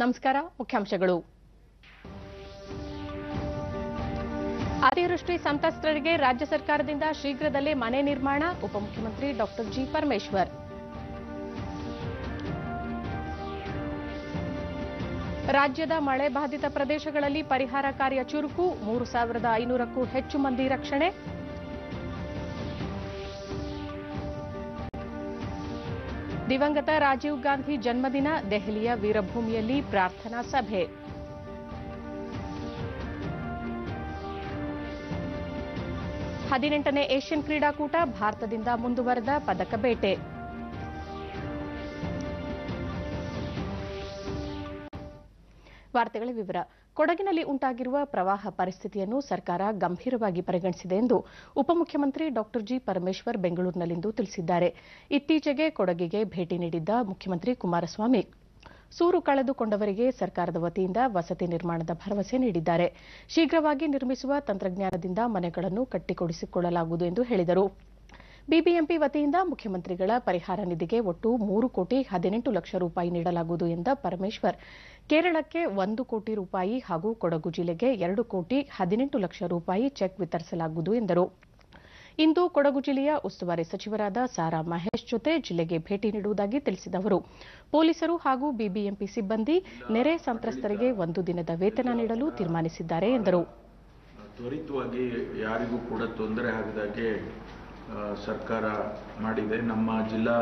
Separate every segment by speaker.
Speaker 1: ನಮಸ್ಕಾರ, ಮುಖ್ಯಾಂಶಗಳು. ಅತಿವೃಷ್ಟಿ ಸಂತ್ರಸ್ತರಿಗೆ ರಾಜ್ಯ ಸರ್ಕಾರದಿಂದ ಶೀಘ್ರದಲ್ಲೇ ಮನೆ ನಿರ್ಮಾಣ, ಉಪಮುಖ್ಯಮಂತ್ರಿ ಡಾಕ್ಟರ್ ಜಿ. ಪರಮೇಶ್ವರ್. ರಾಜ್ಯದ ಮಳೆ ಬಾಧಿತ ಪ್ರದೇಶಗಳಲ್ಲಿ ಪರಿಹಾರ ಕಾರ್ಯ ಚುರುಕು, ಮೂರು ಸಾವಿರದ ಐನೂರಕ್ಕೂ ಹೆಚ್ಚು ಮಂದಿ ರಕ್ಷಣೆ. ದಿವಂಗತ ರಾಜೀವ್ ಗಾಂಧಿ ಜನ್ಮದಿನ ದೆಹಲಿಯ ವೀರಭೂಮಿಯಲ್ಲಿ ಪ್ರಾರ್ಥನಾ ಸಭೆ. ಹದಿನೆಂಟನೇ ಏಷ್ಯನ್ ಕ್ರೀಡಾಕೂಟ ಭಾರತದಿಂದ ಮುಂದುವರೆದ ಪದಕ ಬೇಟೆ. ವಾರ್ತೆಗಳ ವಿವರ. ಕೊಡಗಿನಲ್ಲಿ ಉಂಟಾಗಿರುವ ಪ್ರವಾಹ ಪರಿಸ್ಥಿತಿಯನ್ನು ಸರ್ಕಾರ ಗಂಭೀರವಾಗಿ ಪರಿಗಣಿಸಿದೆ ಎಂದು ಉಪಮುಖ್ಯಮಂತ್ರಿ ಡಾ ಜಿ ಪರಮೇಶ್ವರ್ ಬೆಂಗಳೂರಿನಲ್ಲಿಂದು ತಿಳಿಸಿದ್ದಾರೆ. ಇತ್ತೀಚೆಗೆ ಕೊಡಗಿಗೆ ಭೇಟಿ ನೀಡಿದ್ದ ಮುಖ್ಯಮಂತ್ರಿ ಕುಮಾರಸ್ವಾಮಿ ಸೂರು ಕಳೆದುಕೊಂಡವರಿಗೆ ಸರ್ಕಾರದ ವತಿಯಿಂದ ವಸತಿ ನಿರ್ಮಾಣದ ಭರವಸೆ ನೀಡಿದ್ದಾರೆ. ಶೀಘ್ರವಾಗಿ ನಿರ್ಮಿಸುವ ತಂತ್ರಜ್ಞಾನದಿಂದ ಮನೆಗಳನ್ನು ಕಟ್ಟಿಕೊಡಿಸಿಕೊಳ್ಳಲಾಗುವುದು ಎಂದು ಹೇಳಿದರು. ಬಿಬಿಎಂಪಿ ವತಿಯಿಂದ ಮುಖ್ಯಮಂತ್ರಿಗಳ ಪರಿಹಾರ ನಿಧಿಗೆ ಒಟ್ಟು ಮೂರು ಕೋಟಿ ಹದಿನೆಂಟು ಲಕ್ಷ ರೂಪಾಯಿ ನೀಡಲಾಗುವುದು ಎಂದ ಪರಮೇಶ್ವರ್. ಕೇರಳಕ್ಕೆ ಒಂದು ಕೋಟಿ ರೂಪಾಯಿ ಹಾಗೂ ಕೊಡಗು ಜಿಲ್ಲೆಗೆ ಎರಡು ಕೋಟಿ ಹದಿನೆಂಟು ಲಕ್ಷ ರೂಪಾಯಿ ಚೆಕ್ ವಿತರಿಸಲಾಗುವುದು ಎಂದರು. ಇಂದು ಕೊಡಗು ಜಿಲ್ಲೆಯ ಉಸ್ತುವಾರಿ ಸಚಿವರಾದ ಸಾರಾ ಮಹೇಶ್ ಜೊತೆ ಜಿಲ್ಲೆಗೆ ಭೇಟಿ ನೀಡುವುದಾಗಿ ತಿಳಿಸಿದ ಅವರು ಪೊಲೀಸರು ಹಾಗೂ ಬಿಬಿಎಂಪಿ ಸಿಬ್ಬಂದಿ ನೆರೆ ಸಂತ್ರಸ್ತರಿಗೆ ಒಂದು ದಿನದ ವೇತನ ನೀಡಲು ತೀರ್ಮಾನಿಸಿದ್ದಾರೆ ಎಂದರು.
Speaker 2: ತ್ವರಿತವಾಗಿ ಯಾರಿಗೂ ಕೂಡ ತೊಂದರೆ ಆಗದಾಗೆ ಸರ್ಕಾರ ಮಾಡಿದೆ. ನಮ್ಮ ಜಿಲ್ಲಾ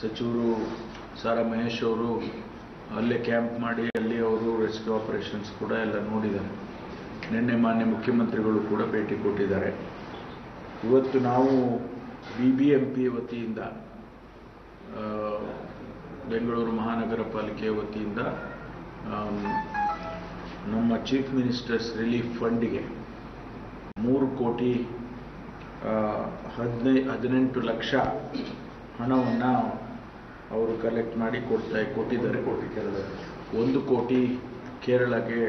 Speaker 2: ಸಚಿವರು ಸಾರ ಮಹೇಶ್ ಅವರು ಅಲ್ಲೇ ಕ್ಯಾಂಪ್ ಮಾಡಿ ಅಲ್ಲಿ ಅವರು ರೆಸ್ಕ್ಯೂ ಆಪರೇಷನ್ಸ್ ಕೂಡ ಎಲ್ಲ ನೋಡಿದ್ದಾರೆ. ನಿನ್ನೆ ಮಾನ್ಯ ಮುಖ್ಯಮಂತ್ರಿಗಳು ಕೂಡ ಭೇಟಿ ಕೊಟ್ಟಿದ್ದಾರೆ. ಇವತ್ತು ನಾವು ಬಿ ಬಿ ಎಂ ಪಿ ವತಿಯಿಂದ ಬೆಂಗಳೂರು ಮಹಾನಗರ ಪಾಲಿಕೆ ವತಿಯಿಂದ ನಮ್ಮ ಚೀಫ್ ಮಿನಿಸ್ಟರ್ಸ್ ರಿಲೀಫ್ ಫಂಡಿಗೆ ಮೂರು ಕೋಟಿ ಹದಿನೈ ಹದಿನೆಂಟು ಲಕ್ಷ ಹಣವನ್ನು ಅವರು ಕಲೆಕ್ಟ್ ಮಾಡಿ ಕೊಡ್ತಾ ಕೊಟ್ಟಿದ್ದಾರೆ. ಕೋಟಿ ಕೇರಳ ಒಂದು ಕೋಟಿ ಕೇರಳಕ್ಕೆ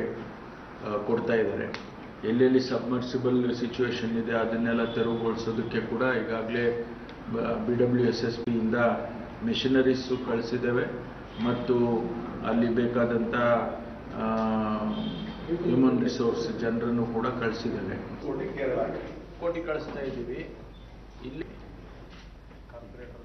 Speaker 2: ಕೊಡ್ತಾ ಇದ್ದಾರೆ. ಎಲ್ಲೆಲ್ಲಿ ಸಬ್ಮರ್ಸಿಬಲ್ ಸಿಚುವೇಶನ್ ಇದೆ ಅದನ್ನೆಲ್ಲ ತೆರವುಗೊಳಿಸೋದಕ್ಕೆ ಕೂಡ ಈಗಾಗಲೇ ಬಿ ಡಬ್ಲ್ಯೂ ಎಸ್ ಎಸ್ ಪಿಯಿಂದ ಮಿಷನರೀಸು ಕಳಿಸಿದ್ದೇವೆ. ಮತ್ತು ಅಲ್ಲಿ ಬೇಕಾದಂಥ ಹ್ಯೂಮನ್ ರಿಸೋರ್ಸ್ ಜನರನ್ನು ಕೂಡ ಕಳಿಸಿದ್ದೇವೆ. ಕೋಟಿ ಕಳಿಸ್ತಾ ಇದ್ದೀವಿ.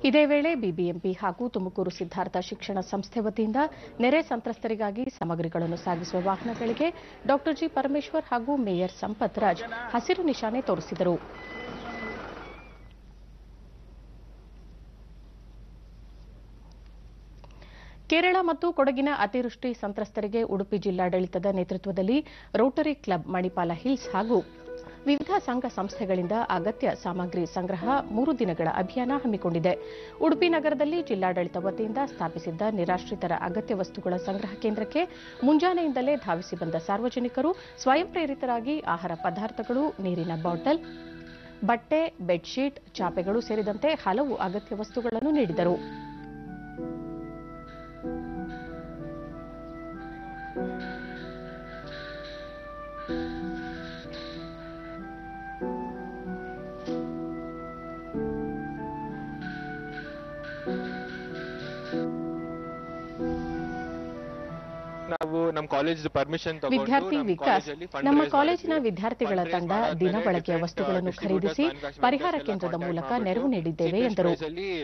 Speaker 1: ಇದೇ ವೇಳೆ ಬಿಬಿಎಂಪಿ ಹಾಗೂ ತುಮಕೂರು ಸಿದ್ಧಾರ್ಥ ಶಿಕ್ಷಣ ಸಂಸ್ಥೆ ವತಿಯಿಂದ ನೆರೆ ಸಂತ್ರಸ್ತರಿಗಾಗಿ ಸಾಮಗ್ರಿಗಳನ್ನು ಸಾಗಿಸುವ ವಾಹನಗಳಿಗೆ ಡಾಕ್ಟರ್ ಜಿ ಪರಮೇಶ್ವರ್ ಹಾಗೂ ಮೇಯರ್ ಸಂಪತ್ ರಾಜ್ ಹಸಿರು ನಿಶಾನೆ ತೋರಿಸಿದರು. ಕೇರಳ ಮತ್ತು ಕೊಡಗಿನ ಅತಿವೃಷ್ಟಿ ಸಂತ್ರಸ್ತರಿಗೆ ಉಡುಪಿ ಜಿಲ್ಲಾಡಳಿತದ ನೇತೃತ್ವದಲ್ಲಿ ರೋಟರಿ ಕ್ಲಬ್ ಮಣಿಪಾಲ ಹಿಲ್ಸ್ ಹಾಗೂ ವಿವಿಧ ಸಂಘ ಸಂಸ್ಥೆಗಳಿಂದ ಅಗತ್ಯ ಸಾಮಗ್ರಿ ಸಂಗ್ರಹ ಮೂರು ದಿನಗಳ ಅಭಿಯಾನ ಹಮ್ಮಿಕೊಂಡಿದೆ. ಉಡುಪಿ ನಗರದಲ್ಲಿ ಜಿಲ್ಲಾಡಳಿತ ವತಿಯಿಂದ ಸ್ಥಾಪಿಸಿದ್ದ ನಿರಾಶ್ರಿತರ ಅಗತ್ಯ ವಸ್ತುಗಳ ಸಂಗ್ರಹ ಕೇಂದ್ರಕ್ಕೆ ಮುಂಜಾನೆಯಿಂದಲೇ ಧಾವಿಸಿ ಬಂದ ಸಾರ್ವಜನಿಕರು ಸ್ವಯಂ ಪ್ರೇರಿತರಾಗಿ ಆಹಾರ ಪದಾರ್ಥಗಳು, ನೀರಿನ ಬಾಟಲ್, ಬಟ್ಟೆ, ಬೆಡ್ಶೀಟ್, ಚಾಪೆಗಳು ಸೇರಿದಂತೆ ಹಲವು ಅಗತ್ಯ ವಸ್ತುಗಳನ್ನು ನೀಡಿದರು.
Speaker 3: ನಾವು ನಮ್ಮ ಕಾಲೇಜ್ ಪರ್ಮಿಷನ್
Speaker 1: ವಿದ್ಯಾರ್ಥಿ ವಿಕಾಸ್ ನಮ್ಮ ಕಾಲೇಜಿನ ವಿದ್ಯಾರ್ಥಿಗಳ ತಂಡ ದಿನಬಳಕೆಯ ವಸ್ತುಗಳನ್ನು ಖರೀದಿಸಿ ಪರಿಹಾರ ಕೇಂದ್ರದ ಮೂಲಕ ನೆರವು ನೀಡಿದ್ದೇವೆ ಎಂದರು.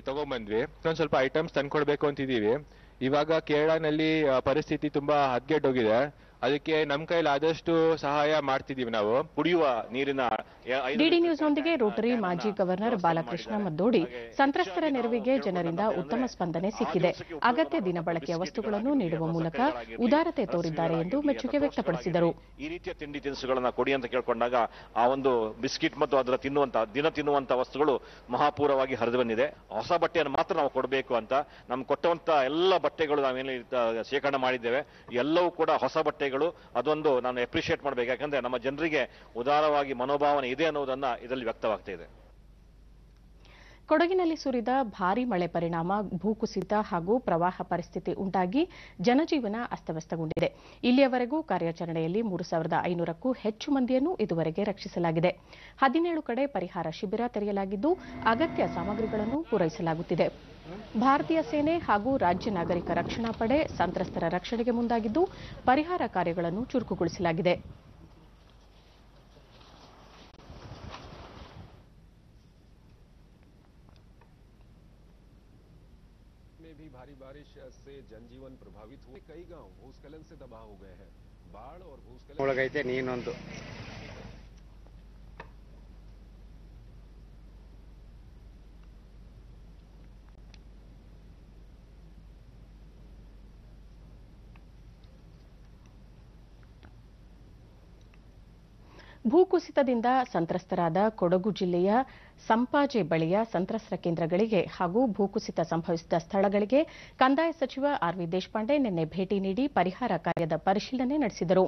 Speaker 3: ತಗೊಂಡ್ಬಂದ್ವಿ ಒಂದ್ ಸ್ವಲ್ಪ ಐಟಮ್ಸ್ ತಂದ್ಕೊಡ್ಬೇಕು ಅಂತಿದೀವಿ. ಇವಾಗ ಕೇರಳನಲ್ಲಿ ಪರಿಸ್ಥಿತಿ ತುಂಬಾ ಹದ್ಗೆಟ್ಟೋಗಿದೆ. ಅದಕ್ಕೆ ನಮ್ ಕೈಲಿ ಆದಷ್ಟು ಸಹಾಯ ಮಾಡ್ತಿದೀವಿ ನಾವು.
Speaker 4: ಕುಡಿಯುವ ನೀರಿನ
Speaker 1: ಡಿಡಿ
Speaker 4: ನ್ಯೂಸ್
Speaker 1: ನ್ಯೂಸ್ನೊಂದಿಗೆ ರೋಟರಿ ಮಾಜಿ ಗವರ್ನರ್ ಬಾಲಕೃಷ್ಣ ಮದ್ದೋಡಿ. ಸಂತ್ರಸ್ತರ ನೆರವಿಗೆ ಜನರಿಂದ ಉತ್ತಮ ಸ್ಪಂದನೆ ಸಿಕ್ಕಿದೆ. ಅಗತ್ಯ ದಿನಬಳಕೆಯ ವಸ್ತುಗಳನ್ನು ನೀಡುವ ಮೂಲಕ ಉದಾರತೆ ತೋರಿದ್ದಾರೆ ಎಂದು ಮೆಚ್ಚುಗೆ ವ್ಯಕ್ತಪಡಿಸಿದರು.
Speaker 4: ಈ ರೀತಿಯ ತಿಂಡಿ ತಿನಿಸುಗಳನ್ನು ಕೊಡಿ ಅಂತ ಕೇಳ್ಕೊಂಡಾಗ ಆ ಒಂದು ಬಿಸ್ಕಿಟ್ ಮತ್ತು ಅದರ ತಿನ್ನುವಂತಹ ದಿನ ತಿನ್ನುವಂತಹ ವಸ್ತುಗಳು ಮಹಾಪೂರವಾಗಿ ಹರಿದು ಬಂದಿದೆ. ಹೊಸ ಬಟ್ಟೆಯನ್ನು ಮಾತ್ರ ನಾವು ಕೊಡಬೇಕು ಅಂತ ನಮ್ಗೆ ಕೊಟ್ಟಂತ ಎಲ್ಲ ಬಟ್ಟೆಗಳು ನಾವೇನು ಶೇಖರಣೆ ಮಾಡಿದ್ದೇವೆ. ಎಲ್ಲವೂ ಕೂಡ ಹೊಸ ಬಟ್ಟೆಗಳು. ಅದೊಂದು ನಾನು ಅಪ್ರಿಷಿಯೇಟ್ ಮಾಡಬೇಕು. ಯಾಕಂದ್ರೆ ನಮ್ಮ ಜನರಿಗೆ ಉದಾರವಾಗಿ ಮನೋಭಾವನೆ ಇದೆ ಅನ್ನೋದನ್ನ ಇದರಲ್ಲಿ ವ್ಯಕ್ತವಾಗ್ತಾ ಇದೆ.
Speaker 1: ಕೊಡಗಿನಲ್ಲಿ ಸುರಿದ ಭಾರೀ ಮಳೆ ಪರಿಣಾಮ ಭೂಕುಸಿತ ಹಾಗೂ ಪ್ರವಾಹ ಪರಿಸ್ಥಿತಿ ಉಂಟಾಗಿ ಜನಜೀವನ ಅಸ್ತವ್ಯಸ್ತಗೊಂಡಿದೆ. ಇಲ್ಲಿಯವರೆಗೂ ಕಾರ್ಯಾಚರಣೆಯಲ್ಲಿ ಮೂರು ಸಾವಿರದ ಐನೂರಕ್ಕೂ ಹೆಚ್ಚು ಮಂದಿಯನ್ನು ಇದುವರೆಗೆ ರಕ್ಷಿಸಲಾಗಿದೆ. ಹದಿನೇಳು ಕಡೆ ಪರಿಹಾರ ಶಿಬಿರ ತೆರೆಯಲಾಗಿದ್ದು, ಅಗತ್ಯ ಸಾಮಗ್ರಿಗಳನ್ನು ಪೂರೈಸಲಾಗುತ್ತಿದೆ. ಭಾರತೀಯ ಸೇನೆ ಹಾಗೂ ರಾಜ್ಯ ನಾಗರಿಕ ರಕ್ಷಣಾ ಪಡೆ ಸಂತ್ರಸ್ತರ ರಕ್ಷಣೆಗೆ ಮುಂದಾಗಿದ್ದು, ಪರಿಹಾರ ಕಾರ್ಯಗಳನ್ನು ಚುರುಕುಗೊಳಿಸಲಾಗಿದೆ.
Speaker 5: से जनजीवन प्रभावित हुए कई गांव भूस्खलन से तबाह हो गए हैं बाढ़ और भूस्खलन
Speaker 6: ಒಳಗೈತೆ ನೀನೊಂದು
Speaker 1: ಭೂಕುಸಿತದಿಂದ ಸಂತ್ರಸ್ತರಾದ ಕೊಡಗು ಜಿಲ್ಲೆಯ ಸಂಪಾಜೆ ಬಳಿಯ ಸಂತ್ರಸ್ತರ ಕೇಂದ್ರಗಳಿಗೆ ಹಾಗೂ ಭೂಕುಸಿತ ಸಂಭವಿಸಿದ ಸ್ಥಳಗಳಿಗೆ ಕಂದಾಯ ಸಚಿವ ಆರ್ವಿ ದೇಶಪಾಂಡೆ ನಿನ್ನೆ ಭೇಟಿ ನೀಡಿ ಪರಿಹಾರ ಕಾರ್ಯದ ಪರಿಶೀಲನೆ ನಡೆಸಿದರು.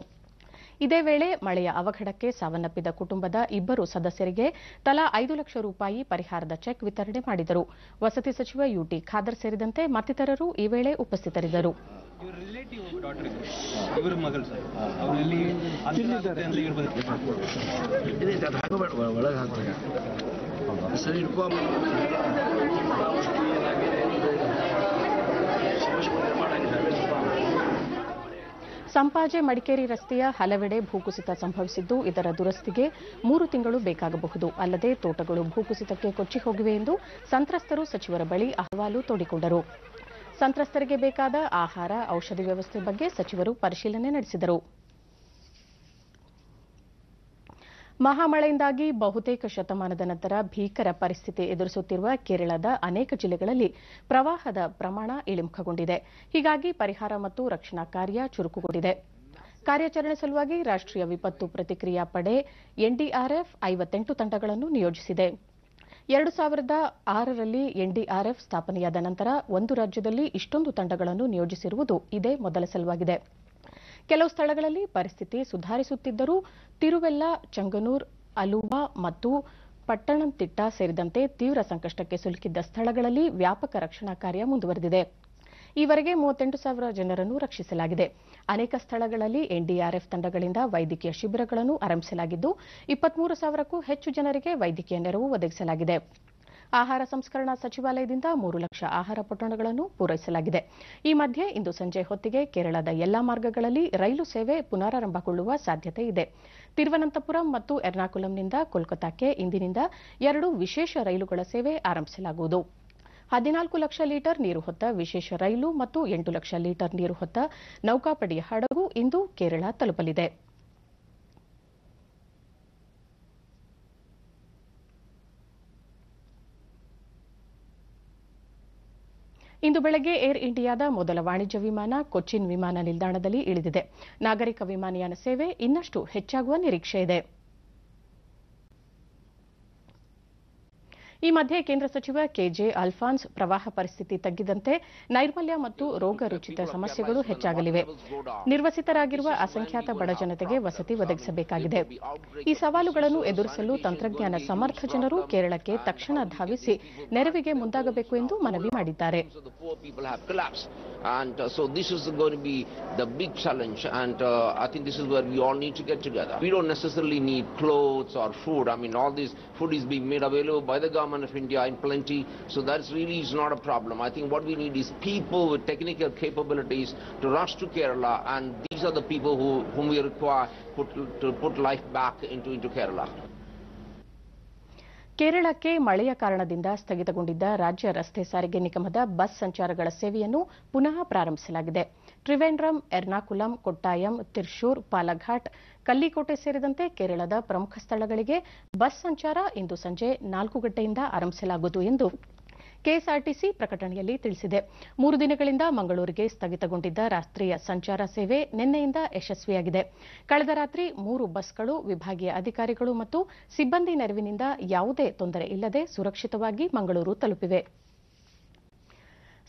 Speaker 1: ಇದೇ ವೇಳೆ ಮಳೆಯ ಅವಘಡಕ್ಕೆ ಸಾವನ್ನಪ್ಪಿದ ಕುಟುಂಬದ ಇಬ್ಬರು ಸದಸ್ಯರಿಗೆ ತಲಾ ಐದು ಲಕ್ಷ ರೂಪಾಯಿ ಪರಿಹಾರದ ಚೆಕ್ ವಿತರಣೆ ಮಾಡಿದರು. ವಸತಿ ಸಚಿವ ಯುಟಿ ಖಾದರ್ ಸೇರಿದಂತೆ ಮತ್ತಿತರರು ಈ ವೇಳೆ ಉಪಸ್ಥಿತರಿದ್ದರು.
Speaker 7: ಸರಿ.
Speaker 1: ಸಂಪಾಜೆ ಮಡಿಕೇರಿ ರಸ್ತೆಯ ಹಲವೆಡೆ ಭೂಕುಸಿತ ಸಂಭವಿಸಿದ್ದು, ಇದರ ದುರಸ್ತಿಗೆ ಮೂರು ತಿಂಗಳು ಬೇಕಾಗಬಹುದು. ಅಲ್ಲದೆ ತೋಟಗಳು ಭೂಕುಸಿತಕ್ಕೆ ಕೊಚ್ಚಿ ಹೋಗಿವೆ ಎಂದು ಸಂತ್ರಸ್ತರು ಸಚಿವರ ಬಳಿ ಅಹವಾಲು ತೋಡಿಕೊಂಡರು. ಸಂತ್ರಸ್ತರಿಗೆ ಬೇಕಾದ ಆಹಾರ, ಔಷಧಿ ವ್ಯವಸ್ಥೆ ಬಗ್ಗೆ ಸಚಿವರು ಪರಿಶೀಲನೆ ನಡೆಸಿದರು. ಮಹಾಮಳೆಯಿಂದಾಗಿ ಬಹುತೇಕ ಶತಮಾನದ ನಂತರ ಭೀಕರ ಪರಿಸ್ಥಿತಿ ಎದುರಿಸುತ್ತಿರುವ ಕೇರಳದ ಅನೇಕ ಜಿಲ್ಲೆಗಳಲ್ಲಿ ಪ್ರವಾಹದ ಪ್ರಮಾಣ ಇಳಿಮುಖಗೊಂಡಿದೆ. ಹೀಗಾಗಿ ಪರಿಹಾರ ಮತ್ತು ರಕ್ಷಣಾ ಕಾರ್ಯ ಚುರುಕುಗೊಂಡಿದೆ. ಕಾರ್ಯಾಚರಣೆ ಸಲುವಾಗಿ ರಾಷ್ಟೀಯ ವಿಪತ್ತು ಪ್ರತಿಕ್ರಿಯಾ ಪಡೆ ಎನ್ಡಿಆರ್ಎಫ್ ಐವತ್ತೆಂಟು ತಂಡಗಳನ್ನು ನಿಯೋಜಿಸಿದೆ. ಎರಡು ಸಾವಿರದ ಆರರಲ್ಲಿ ಎನ್ಡಿಆರ್ಎಫ್ ಸ್ಥಾಪನೆಯಾದ ನಂತರ ಒಂದು ರಾಜ್ಯದಲ್ಲಿ ಇಷ್ಟೊಂದು ತಂಡಗಳನ್ನು ನಿಯೋಜಿಸಿರುವುದು ಇದೇ ಮೊದಲ ಸಲವಾಗಿದೆ. ಕೆಲವು ಸ್ಥಳಗಳಲ್ಲಿ ಪರಿಸ್ಥಿತಿ ಸುಧಾರಿಸುತ್ತಿದ್ದರೂ ತಿರುವೆಲ್ಲ ಚಂಗನೂರ್, ಅಲುವಾ ಮತ್ತು ಪಟ್ಟಣಂತಿಟ್ಟ ಸೇರಿದಂತೆ ತೀವ್ರ ಸಂಕಷ್ಟಕ್ಕೆ ಸಿಲುಕಿದ್ದ ಸ್ಥಳಗಳಲ್ಲಿ ವ್ಯಾಪಕ ರಕ್ಷಣಾ ಕಾರ್ಯ ಮುಂದುವರೆದಿದೆ. ಈವರೆಗೆ ಮೂವತ್ತೆಂಟು ಸಾವಿರ ಜನರನ್ನು ರಕ್ಷಿಸಲಾಗಿದೆ. ಅನೇಕ ಸ್ಥಳಗಳಲ್ಲಿ ಎನ್ಡಿಆರ್ಎಫ್ ತಂಡಗಳಿಂದ ವೈದ್ಯಕೀಯ ಶಿಬಿರಗಳನ್ನು ಆರಂಭಿಸಲಾಗಿದ್ದು, ಇಪ್ಪತ್ಮೂರು ಸಾವಿರಕ್ಕೂ ಹೆಚ್ಚು ಜನರಿಗೆ ವೈದ್ಯಕೀಯ ನೆರವು ಒದಗಿಸಲಾಗಿದೆ. ಆಹಾರ ಸಂಸ್ಕರಣಾ ಸಚಿವಾಲಯದಿಂದ ಮೂರು ಲಕ್ಷ ಆಹಾರ ಪೊಟ್ಟಣಗಳನ್ನು ಪೂರೈಸಲಾಗಿದೆ. ಈ ಮಧ್ಯೆ ಇಂದು ಸಂಜೆ ಹೊತ್ತಿಗೆ ಕೇರಳದ ಎಲ್ಲಾ ಮಾರ್ಗಗಳಲ್ಲಿ ರೈಲು ಸೇವೆ ಪುನರಾರಂಭಗೊಳ್ಳುವ ಸಾಧ್ಯತೆ ಇದೆ. ತಿರುವನಂತಪುರಂ ಮತ್ತು ಎರ್ನಾಕುಲಂನಿಂದ ಕೋಲ್ಕತ್ತಾಕ್ಕೆ ಇಂದಿನಿಂದ ಎರಡು ವಿಶೇಷ ರೈಲುಗಳ ಸೇವೆ ಆರಂಭಿಸಲಾಗುವುದು. ಹದಿನಾಲ್ಕು ಲಕ್ಷ ಲೀಟರ್ ನೀರು ಹೊತ್ತ ವಿಶೇಷ ರೈಲು ಮತ್ತು ಎಂಟು ಲಕ್ಷ ಲೀಟರ್ ನೀರು ಹೊತ್ತ ನೌಕಾಪಡೆಯ ಹಡಗು ಇಂದು ಕೇರಳ ತಲುಪಲಿದೆ. ಇಂದು ಬೆಳಗ್ಗೆ ಏರ್ ಇಂಡಿಯಾದ ಮೊದಲ ವಾಣಿಜ್ಯ ವಿಮಾನ ಕೊಚ್ಚಿನ್ ವಿಮಾನ ನಿಲ್ದಾಣದಲ್ಲಿ ಇಳಿದಿದೆ. ನಾಗರಿಕ ವಿಮಾನಯಾನ ಸೇವೆ ಇನ್ನಷ್ಟು ಹೆಚ್ಚಾಗುವ ನಿರೀಕ್ಷೆ ಇದೆ. ಈ ಮಧ್ಯೆ ಕೇಂದ್ರ ಸಚಿವ ಕೆಜೆ ಅಲ್ಫಾನ್ಸ್ ಪ್ರವಾಹ ಪರಿಸ್ಥಿತಿ ತಗ್ಗಿದಂತೆ ನೈರ್ಮಲ್ಯ ಮತ್ತು ರೋಗ ರುಚಿತ ಸಮಸ್ಯೆಗಳು ಹೆಚ್ಚಾಗಲಿವೆ ನಿರ್ವಸಿತರಾಗಿರುವ ಅಸಂಖ್ಯಾತ ಬಡ ಜನತೆಗೆ ವಸತಿ ಒದಗಿಸಬೇಕಾಗಿದೆ ಈ ಸವಾಲುಗಳನ್ನು ಎದುರಿಸಲು ತಂತ್ರಜ್ಞಾನ ಸಮರ್ಥ ಜನರು ಕೇರಳಕ್ಕೆ ತಕ್ಷಣ ಧಾವಿಸಿ ನೆರವಿಗೆ ಮುಂದಾಗಬೇಕು ಎಂದು ಮನವಿ ಮಾಡಿದ್ದಾರೆ
Speaker 8: uh, uh, of India in plenty. So that's really is not a problem. I think what we need is people with technical capabilities to rush to Kerala. And these are the people who, whom we require put, to put life back into, into Kerala.
Speaker 1: ಕೇರಳಕ್ಕೆ ಮಳೆಯ ಕಾರಣದಿಂದ ಸ್ಥಗಿತಗೊಂಡಿದ್ದ ರಾಜ್ಯ ರಸ್ತೆ ಸಾರಿಗೆ ನಿಗಮದ bus ಸಂಚಾರಗಳ ಸೇವೆಯನ್ನು ಪುನಃ ಪ್ರಾರಂಭಿಸಲಾಗಿದೆ. ತ್ರಿವೇಂದ್ರಂ, ಎರ್ನಾಕುಲಂ, ಕೊಟ್ಟಾಯಂ, ತಿರ್ಶೂರ್, ಪಾಲಘಾಟ್, ಕಲ್ಲಿಕೋಟೆ ಸೇರಿದಂತೆ ಕೇರಳದ ಪ್ರಮುಖ ಸ್ಥಳಗಳಿಗೆ ಬಸ್ ಸಂಚಾರ ಇಂದು ಸಂಜೆ ನಾಲ್ಕು ಗಂಟೆಯಿಂದ ಆರಂಭಿಸಲಾಗುವುದು ಎಂದು ಕೆಎಸ್ಆರ್ಟಿಸಿ ಪ್ರಕಟಣೆಯಲ್ಲಿ ತಿಳಿಸಿದೆ. ಮೂರು ದಿನಗಳಿಂದ ಮಂಗಳೂರಿಗೆ ಸ್ಥಗಿತಗೊಂಡಿದ್ದ ರಾಷ್ಟ್ರೀಯ ಸಂಚಾರ ಸೇವೆ ನಿನ್ನೆಯಿಂದ ಯಶಸ್ವಿಯಾಗಿದೆ. ಕಳೆದ ರಾತ್ರಿ ಮೂರು ಬಸ್ಗಳು, ವಿಭಾಗೀಯ ಅಧಿಕಾರಿಗಳು ಮತ್ತು ಸಿಬ್ಬಂದಿ ನೆರವಿನಿಂದ ಯಾವುದೇ ತೊಂದರೆ ಇಲ್ಲದೆ ಸುರಕ್ಷಿತವಾಗಿ ಮಂಗಳೂರು ತಲುಪಿವೆ.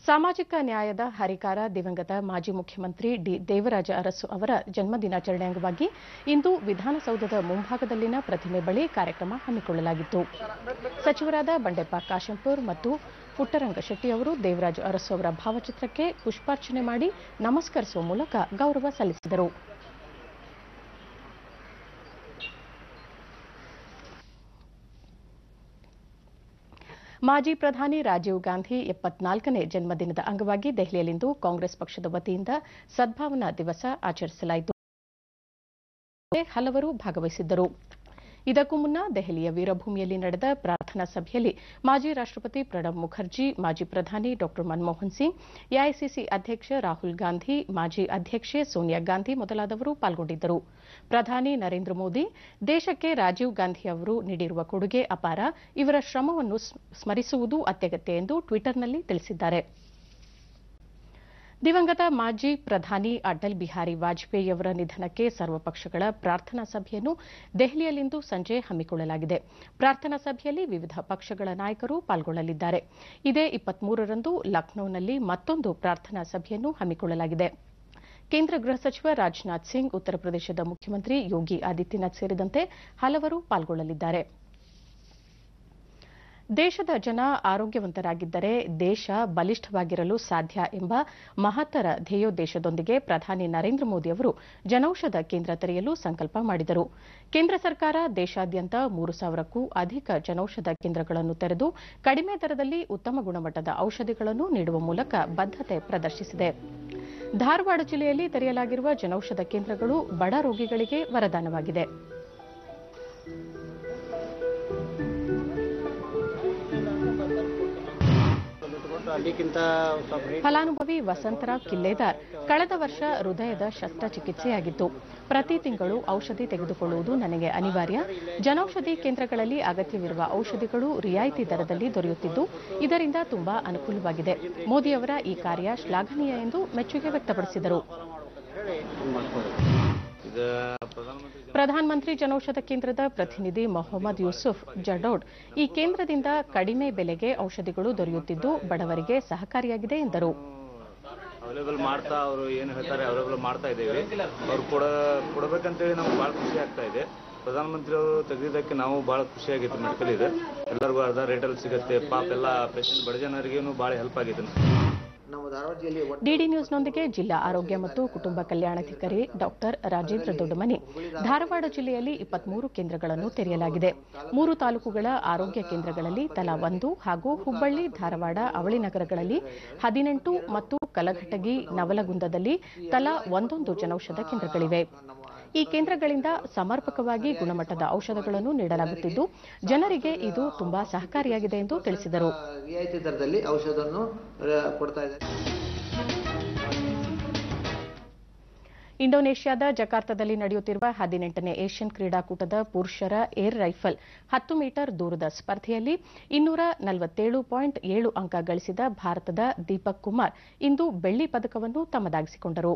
Speaker 1: ಸಾಮಾಜಿಕ ನ್ಯಾಯದ ಹರಿಕಾರ ದಿವಂಗತ ಮಾಜಿ ಮುಖ್ಯಮಂತ್ರಿ ಡಿ ದೇವರಾಜ ಅರಸು ಅವರ ಜನ್ಮದಿನಾಚರಣೆ ಅಂಗವಾಗಿ ಇಂದು ವಿಧಾನಸೌಧದ ಮುಂಭಾಗದಲ್ಲಿನ ಪ್ರತಿಮೆ ಬಳಿ ಕಾರ್ಯಕ್ರಮ ಹಮ್ಮಿಕೊಳ್ಳಲಾಗಿತ್ತು. ಸಚಿವರಾದ ಬಂಡೆಪ್ಪ ಕಾಶೆಂಪೂರ್ ಮತ್ತು ಪುಟ್ಟರಂಗ ಶೆಟ್ಟಿ ಅವರು, ದೇವರಾಜ ಅರಸು ಅವರ ಭಾವಚಿತ್ರಕ್ಕೆ ಪುಷ್ಪಾರ್ಚನೆ ಮಾಡಿ ನಮಸ್ಕರಿಸುವ ಮೂಲಕ ಗೌರವ ಸಲ್ಲಿಸಿದರು. ಮಾಜಿ ಪ್ರಧಾನಿ ರಾಜೀವ್ ಗಾಂಧಿ ಎಪ್ಪತ್ನಾಲ್ಕನೇ ಜನ್ಮದಿನದ ಅಂಗವಾಗಿ ದೆಹಲಿಯಲ್ಲಿಂದು ಕಾಂಗ್ರೆಸ್ ಪಕ್ಷದ ವತಿಯಿಂದ ಸದ್ಭಾವನಾ ದಿವಸ ಆಚರಿಸಲಾಯಿತು. ಹಲವರು ಭಾಗವಹಿಸಿದ್ದರು. ಇದಕ್ಕೂ ಮುನ್ನ ದೆಹಲಿಯ ವೀರಭೂಮಿಯಲ್ಲಿ ನಡೆದ ಪ್ರಾರ್ಥನಾ ಸಭೆಯಲ್ಲಿ ಮಾಜಿ ರಾಷ್ಟಪತಿ ಪ್ರಣಬ್ ಮುಖರ್ಜಿ, ಮಾಜಿ ಪ್ರಧಾನಿ ಡಾ ಮನಮೋಹನ್ ಸಿಂಗ್, ಎಐಸಿಸಿ ಅಧ್ಯಕ್ಷ ರಾಹುಲ್ ಗಾಂಧಿ, ಮಾಜಿ ಅಧ್ಯಕ್ಷೆ ಸೋನಿಯಾ ಗಾಂಧಿ ಮೊದಲಾದವರು ಪಾಲ್ಗೊಂಡಿದ್ದರು. ಪ್ರಧಾನಿ ನರೇಂದ್ರ ಮೋದಿ, ದೇಶಕ್ಕೆ ರಾಜೀವ್ ಗಾಂಧಿ ಅವರು ನೀಡಿರುವ ಕೊಡುಗೆ ಅಪಾರ. ಇವರ ಶ್ರಮವನ್ನು ಸ್ಮರಿಸುವುದು ಅತ್ಯಗತ್ಯ ಎಂದು ಟ್ವಿಟರ್ನಲ್ಲಿ ತಿಳಿಸಿದ್ದಾರೆ. ದಿವಂಗತ ಮಾಜಿ ಪ್ರಧಾನಿ ಅಟಲ್ ಬಿಹಾರಿ ವಾಜಪೇಯಿ ಅವರ ನಿಧನಕ್ಕೆ ಸರ್ವಪಕ್ಷಗಳ ಪ್ರಾರ್ಥನಾ ಸಭೆಯನ್ನು ದೆಹಲಿಯಲ್ಲಿಂದು ಸಂಜೆ ಹಮ್ಮಿಕೊಳ್ಳಲಾಗಿದೆ. ಪ್ರಾರ್ಥನಾ ಸಭೆಯಲ್ಲಿ ವಿವಿಧ ಪಕ್ಷಗಳ ನಾಯಕರು ಪಾಲ್ಗೊಳ್ಳಲಿದ್ದಾರೆ. ಇದೇ ಇಪ್ಪತ್ಮೂರರಂದು ಲಖನೌನಲ್ಲಿ ಮತ್ತೊಂದು ಪ್ರಾರ್ಥನಾ ಸಭೆಯನ್ನು ಹಮ್ಮಿಕೊಳ್ಳಲಾಗಿದೆ. ಕೇಂದ್ರ ಗೃಹ ಸಚಿವ ರಾಜನಾಥ್ ಸಿಂಗ್, ಉತ್ತರ ಪ್ರದೇಶದ ಮುಖ್ಯಮಂತ್ರಿ ಯೋಗಿ ಆದಿತ್ಯನಾಥ್ ಸೇರಿದಂತೆ ಹಲವರು ಪಾಲ್ಗೊಳ್ಳಲಿದ್ದಾರೆ. ದೇಶದ ಜನ ಆರೋಗ್ಯವಂತರಾಗಿದ್ದರೆ ದೇಶ ಬಲಿಷ್ಠವಾಗಿರಲು ಸಾಧ್ಯ ಎಂಬ ಮಹತ್ತರ ಧ್ಯೇಯೋದ್ದೇಶದೊಂದಿಗೆ ಪ್ರಧಾನಿ ನರೇಂದ್ರ ಮೋದಿ ಅವರು ಜನೌಷಧ ಕೇಂದ್ರ ತೆರೆಯಲು ಸಂಕಲ್ಪ ಮಾಡಿದರು. ಕೇಂದ್ರ ಸರ್ಕಾರ ದೇಶಾದ್ಯಂತ ಮೂರು ಸಾವಿರಕ್ಕೂ ಅಧಿಕ ಜನೌಷಧ ಕೇಂದ್ರಗಳನ್ನು ತೆರೆದು ಕಡಿಮೆ ದರದಲ್ಲಿ ಉತ್ತಮ ಗುಣಮಟ್ಟದ ಔಷಧಿಗಳನ್ನು ನೀಡುವ ಮೂಲಕ ಬದ್ದತೆ ಪ್ರದರ್ಶಿಸಿದೆ. ಧಾರವಾಡ ಜಿಲ್ಲೆಯಲ್ಲಿ ತೆರೆಯಲಾಗಿರುವ ಜನೌಷಧ ಕೇಂದ್ರಗಳು ಬಡ ರೋಗಿಗಳಿಗೆ ವರದಾನವಾಗಿದೆ. ಫಲಾನುಭವಿ ವಸಂತರಾವ್ ಕಿಲ್ಲೇದಾರ್ ಕಳೆದ ವರ್ಷ ಹೃದಯದ ಶಸ್ತ್ರಚಿಕಿತ್ಸೆಯಾಗಿತ್ತು. ಪ್ರತಿ ತಿಂಗಳು ಔಷಧಿ ತೆಗೆದುಕೊಳ್ಳುವುದು ನನಗೆ ಅನಿವಾರ್ಯ. ಜನೌಷಧಿ ಕೇಂದ್ರಗಳಲ್ಲಿ ಅಗತ್ಯವಿರುವ ಔಷಧಿಗಳು ರಿಯಾಯಿತಿ ದರದಲ್ಲಿ ದೊರೆಯುತ್ತಿದ್ದು ಇದರಿಂದ ತುಂಬಾ ಅನುಕೂಲವಾಗಿದೆ. ಮೋದಿಯವರ ಈ ಕಾರ್ಯ ಶ್ಲಾಘನೀಯ ಎಂದು ಮೆಚ್ಚುಗೆ ವ್ಯಕ್ತಪಡಿಸಿದರು. ಪ್ರಧಾನಮಂತ್ರಿ ಜನೌಷಧ ಕೇಂದ್ರದ ಪ್ರತಿನಿಧಿ ಮೊಹಮ್ಮದ್ ಯೂಸುಫ್ ಜಡೋಡ್ ಈ ಕೇಂದ್ರದಿಂದ ಕಡಿಮೆ ಬೆಲೆಗೆ ಔಷಧಿಗಳು ದೊರೆಯುತ್ತಿದ್ದು ಬಡವರಿಗೆ ಸಹಕಾರಿಯಾಗಿದೆ ಎಂದರು.
Speaker 6: ಅವೈಲೇಬಲ್ ಮಾಡ್ತಾ ಅವರು ಏನು ಹೇಳ್ತಾರೆ ಅವೈಲೇಬಲ್ ಮಾಡ್ತಾ ಇದ್ದೇವೆ. ಅವ್ರು ಕೊಡ ಕೊಡಬೇಕಂತೇಳಿ ನಮ್ಗೆ ಭಾಳ ಖುಷಿ ಆಗ್ತಾ ಇದೆ. ಪ್ರಧಾನಮಂತ್ರಿ ಅವರು ತೆಗೆದಿದ್ದಕ್ಕೆ ನಾವು ಭಾಳ ಖುಷಿಯಾಗಿತ್ತು ಮೆಡಿಕಲ್ ಇದೆ ಎಲ್ಲರಿಗೂ ಅರ್ಧ ರೇಟಲ್ಲಿ ಸಿಗುತ್ತೆ. ಪಾಪ ಎಲ್ಲ ಪೇಷಂಟ್ ಬಡ ಜನರಿಗೇನು ಭಾಳ ಹೆಲ್ಪ್ ಆಗಿದೆ
Speaker 1: ಡಿಡಿ ನ್ಯೂಸ್ನೊಂದಿಗೆ ಜಿಲ್ಲಾ ಆರೋಗ್ಯ ಮತ್ತು ಕುಟುಂಬ ಕಲ್ಯಾಣಾಧಿಕಾರಿ ಡಾಕ್ಟರ್ ರಾಜೇಂದ್ರ ದೊಡ್ಡಮನಿ. ಧಾರವಾಡ ಜಿಲ್ಲೆಯಲ್ಲಿ ಇಪ್ಪತ್ಮೂರು ಕೇಂದ್ರಗಳನ್ನು ತೆರೆಯಲಾಗಿದೆ. ಮೂರು ತಾಲೂಕುಗಳ ಆರೋಗ್ಯ ಕೇಂದ್ರಗಳಲ್ಲಿ ತಲಾ ಒಂದು ಹಾಗೂ ಹುಬ್ಬಳ್ಳಿ, ಧಾರವಾಡ, ಅವಳಿ ನಗರಗಳಲ್ಲಿ ಹದಿನೆಂಟು ಮತ್ತು ಕಲಘಟಗಿ, ನವಲಗುಂದದಲ್ಲಿ ತಲಾ ಒಂದೊಂದು ಜನೌಷಧ ಕೇಂದ್ರಗಳಿವೆ. ಈ ಕೇಂದ್ರಗಳಿಂದ ಸಮರ್ಪಕವಾಗಿ ಗುಣಮಟ್ಟದ ಔಷಧಗಳನ್ನು ನೀಡಲಾಗುತ್ತಿದ್ದು ಜನರಿಗೆ ಇದು ತುಂಬಾ ಸಹಕಾರಿಯಾಗಿದೆ ಎಂದು ತಿಳಿಸಿದರು. ಇಂಡೋನೇಷ್ಯಾದ ಜಕಾರ್ತದಲ್ಲಿ ನಡೆಯುತ್ತಿರುವ ಹದಿನೆಂಟನೇ ಏಷ್ಯನ್ ಕ್ರೀಡಾಕೂಟದ ಪುರುಷರ ಏರ್ ರೈಫಲ್ ಹತ್ತು ಮೀಟರ್ ದೂರದ ಸ್ಪರ್ಧೆಯಲ್ಲಿ ಇನ್ನೂರ ನಲವತ್ತೇಳು ಪಾಯಿಂಟ್ ಏಳು ಅಂಕ ಗಳಿಸಿದ ಭಾರತದ ದೀಪಕ್ ಕುಮಾರ್ ಇಂದು ಬೆಳ್ಳಿ ಪದಕವನ್ನು ತಮ್ಮದಾಗಿಸಿಕೊಂಡರು.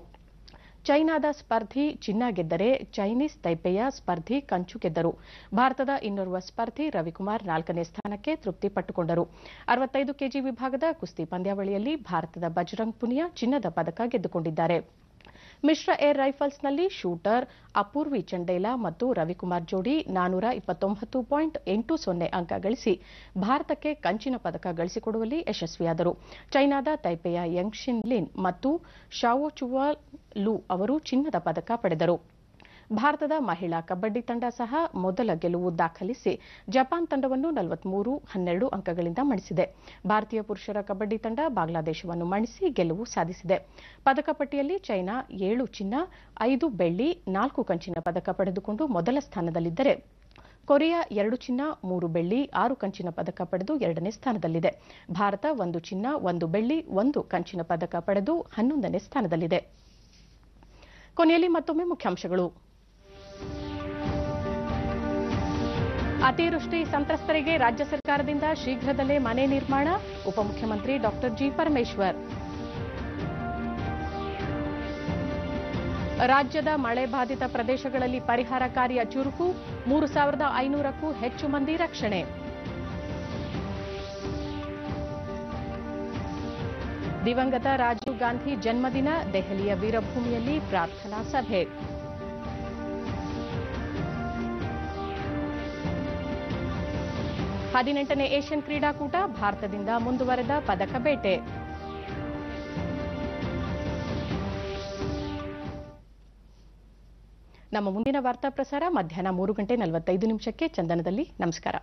Speaker 1: ಚೈನಾದ ಸ್ಪರ್ಧಿ ಚಿನ್ನ ಗೆದ್ದರೆ ಚೈನೀಸ್ ತೈಪೆಯ ಸ್ಪರ್ಧಿ ಕಂಚು ಗೆದ್ದರು. ಭಾರತದ ಇನ್ನೋರ್ವ ಸ್ಪರ್ಧಿ ರವಿಕುಮಾರ್ ನಾಲ್ಕನೇ ಸ್ಥಾನಕ್ಕೆ ತೃಪ್ತಿ ಪಟ್ಟುಕೊಂಡರು ಅರವತ್ತೈದು ಕೆಜಿ ವಿಭಾಗದ ಕುಸ್ತಿ ಪಂದ್ಯಾವಳಿಯಲ್ಲಿ ಭಾರತದ ಬಜರಂಗ್ ಪುನಿಯಾ ಚಿನ್ನದ ಪದಕ ಗೆದ್ದುಕೊಂಡಿದ್ದಾರೆ. ಮಿಶ್ರ ಏರ್ ರೈಫಲ್ಸ್ನಲ್ಲಿ ಶೂಟರ್ ಅಪೂರ್ವಿ ಚಂಡೇಲಾ ಮತ್ತು ರವಿಕುಮಾರ್ ಜೋಡಿ ನಾನೂರ ಇಪ್ಪತ್ತೊಂಬತ್ತು ಪಾಯಿಂಟ್ ಎಂಟು ಸೊನ್ನೆ ಅಂಕ ಗಳಿಸಿ ಭಾರತಕ್ಕೆ ಕಂಚಿನ ಪದಕ ಗಳಿಸಿಕೊಡುವಲ್ಲಿ ಯಶಸ್ವಿಯಾದರು. ಚೈನಾದ ತೈಪೆಯ ಯಂಗ್ಶಿನ್ ಲಿನ್ ಮತ್ತು ಶಾವೋಚುವಾ ಲೂ ಲು ಅವರು ಚಿನ್ನದ ಪದಕ ಪಡೆದರು. ಭಾರತದ ಮಹಿಳಾ ಕಬಡ್ಡಿ ತಂಡ ಸಹ ಮೊದಲ ಗೆಲುವು ದಾಖಲಿಸಿ ಜಪಾನ್ ತಂಡವನ್ನು ನಲವತ್ಮೂರು, ಹನ್ನೆರಡು ಅಂಕಗಳಿಂದ ಮಣಿಸಿದೆ. ಭಾರತೀಯ ಪುರುಷರ ಕಬಡ್ಡಿ ತಂಡ ಬಾಂಗ್ಲಾದೇಶವನ್ನು ಮಣಿಸಿ ಗೆಲುವು ಸಾಧಿಸಿದೆ. ಪದಕ ಪಟ್ಟಿಯಲ್ಲಿ ಚೈನಾ ಏಳು ಚಿನ್ನ, ಐದು ಬೆಳ್ಳಿ, ನಾಲ್ಕು ಕಂಚಿನ ಪದಕ ಪಡೆದುಕೊಂಡು ಮೊದಲ ಸ್ಥಾನದಲ್ಲಿದ್ದರೆ ಕೊರಿಯಾ ಎರಡು ಚಿನ್ನ, ಮೂರು ಬೆಳ್ಳಿ, ಆರು ಕಂಚಿನ ಪದಕ ಪಡೆದು ಎರಡನೇ ಸ್ಥಾನದಲ್ಲಿದೆ. ಭಾರತ ಒಂದು ಚಿನ್ನ, ಒಂದು ಬೆಳ್ಳಿ, ಒಂದು ಕಂಚಿನ ಪದಕ ಪಡೆದು ಹನ್ನೊಂದನೇ ಸ್ಥಾನದಲ್ಲಿದೆ. ಕೊನೆಯಲ್ಲಿ ಮತ್ತೊಮ್ಮೆ ಮುಖ್ಯಾಂಶಗಳು. ಅತಿವೃಷ್ಟಿ ಸಂತ್ರಸ್ತರಿಗೆ ರಾಜ್ಯ ಸರ್ಕಾರದಿಂದ ಶೀಘ್ರದಲ್ಲೇ ಮನೆ ನಿರ್ಮಾಣ, ಉಪಮುಖ್ಯಮಂತ್ರಿ ಡಾಕ್ಟರ್ ಜಿ ಪರಮೇಶ್ವರ್. ರಾಜ್ಯದ ಮಳೆ ಬಾಧಿತ ಪ್ರದೇಶಗಳಲ್ಲಿ ಪರಿಹಾರ ಕಾರ್ಯ ಚುರುಕು, ಮೂರು ಸಾವಿರದ ಐನೂರಕ್ಕೂ ಹೆಚ್ಚು ಮಂದಿ ರಕ್ಷಣೆ. ದಿವಂಗತ ರಾಜೀವ್ ಗಾಂಧಿ ಜನ್ಮದಿನ, ದೆಹಲಿಯ ವೀರಭೂಮಿಯಲ್ಲಿ ಪ್ರಾರ್ಥನಾ ಸಭೆ. ಹದಿನೆಂಟನೇ ಏಷ್ಯನ್ ಕ್ರೀಡಾಕೂಟ ಭಾರತದಿಂದ ಮುಂದುವರೆದ ಪದಕ ಬೇಟೆ. ನಮ್ಮ ಮುಂದಿನ ವಾರ್ತಾ ಪ್ರಸಾರ ಮಧ್ಯಾಹ್ನ ಮೂರು ಗಂಟೆ ನಲವತ್ತೈದು ನಿಮಿಷಕ್ಕೆ ಚಂದನದಲ್ಲಿ. ನಮಸ್ಕಾರ.